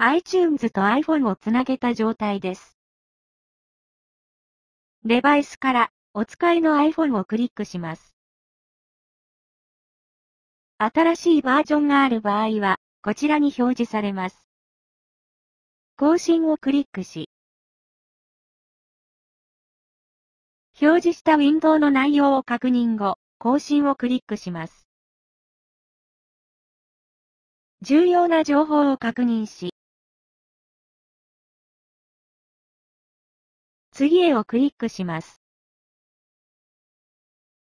iTunes と iPhone をつなげた状態です。デバイスからお使いの iPhone をクリックします。新しいバージョンがある場合は、こちらに表示されます。更新をクリックし、表示したウィンドウの内容を確認後、更新をクリックします。重要な情報を確認し、次へをクリックします。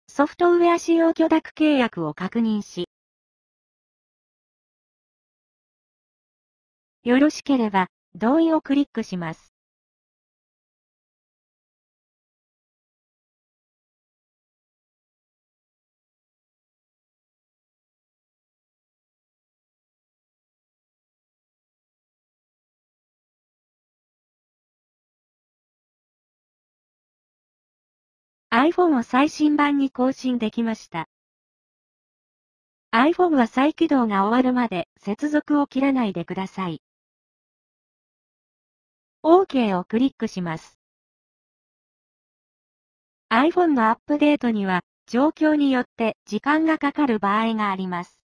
ソフトウェア使用許諾契約を確認し、よろしければ、同意をクリックします。iPhone を最新版に更新できました。iPhone は再起動が終わるまで接続を切らないでください。OK をクリックします。iPhone のアップデートには状況によって時間がかかる場合があります。